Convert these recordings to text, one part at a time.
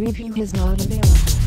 Preview is not available.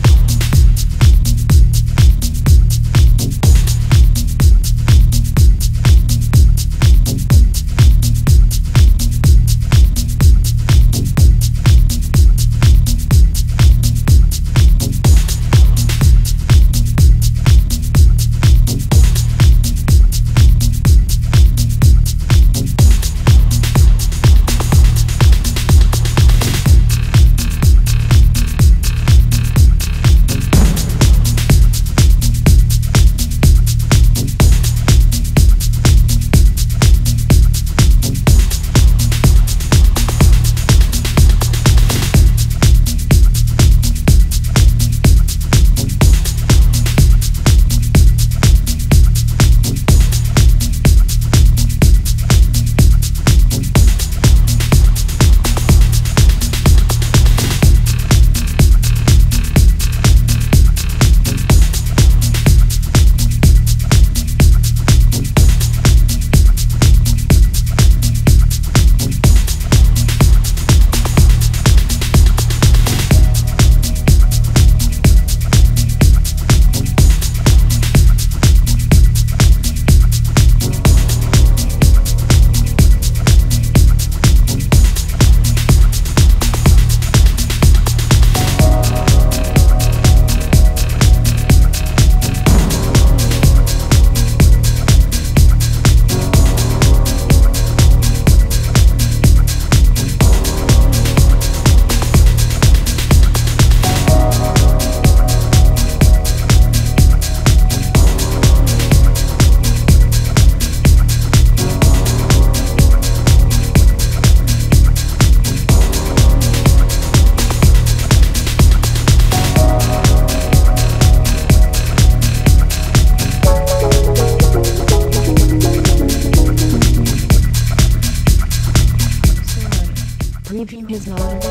Sorry.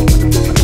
Preview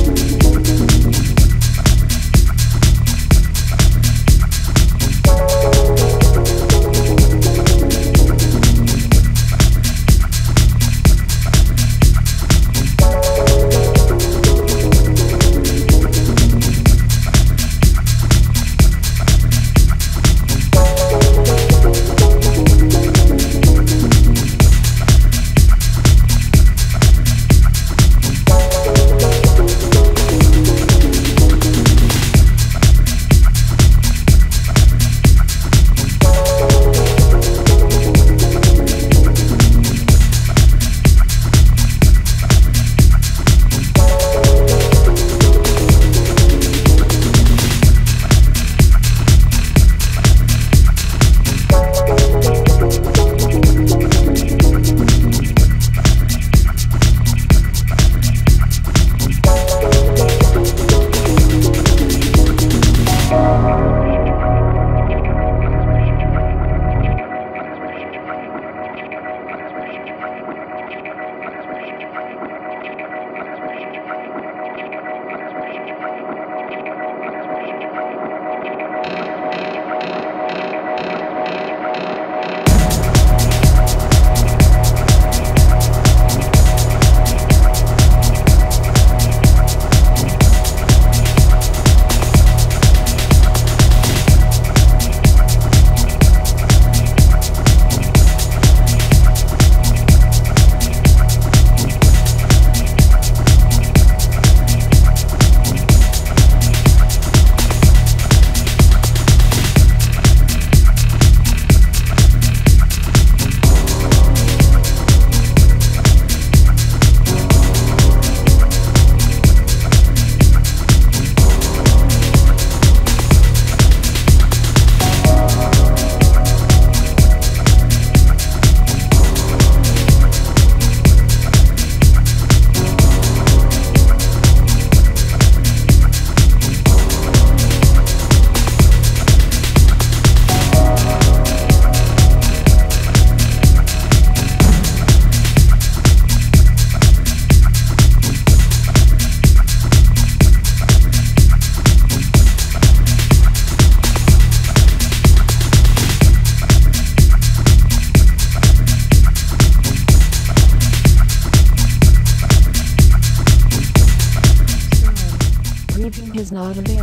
not available.